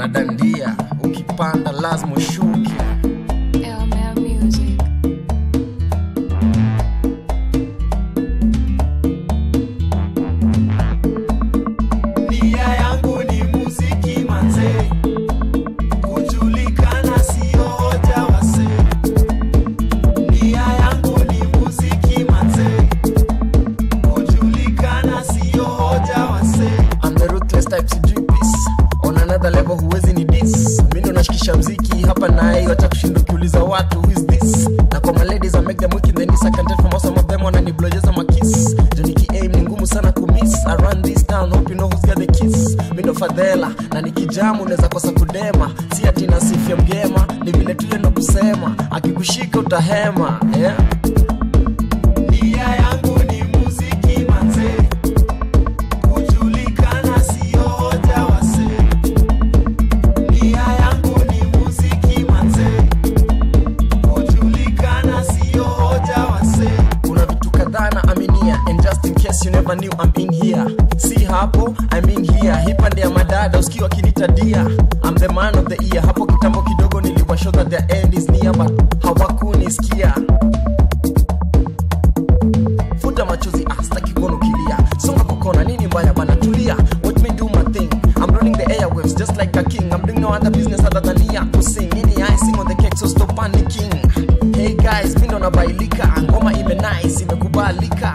na dandia ukipanda lazima another level huwezi ni this. mi ndo nashikisha mziki hapa naye wacha kushinda ukiuliza watu who is this? Na kwa my ladies I make them weak in the knees I can tell from some of them wananiblojeza makis joniki aim ni ngumu sana kumiss I run this town hope you know who's got the kiss. Mi ndo fadhela na nikijamu unaweza kosa kudema. Si ati nasifia mgema ni vile tu ndo kusema. Akikushika utahema yeah. Never knew I'm in here. Si hapo I'm in here. Hipande ya madada usikiwa kinitadia I'm the man of the year. Hapo kitambo kidogo niliwashow that the end is near but hawakunisikia futa machozi ah, staki kuona ukilia. Songa kukona nini mbaya bana? Tulia. Watch me do my thing. I'm running the airwaves just like a king. I'm doing no other business other than here to sing. Any icing on the cake so stop panicking. Hey guys mindo nabailika. Ngoma ime nice imekubalika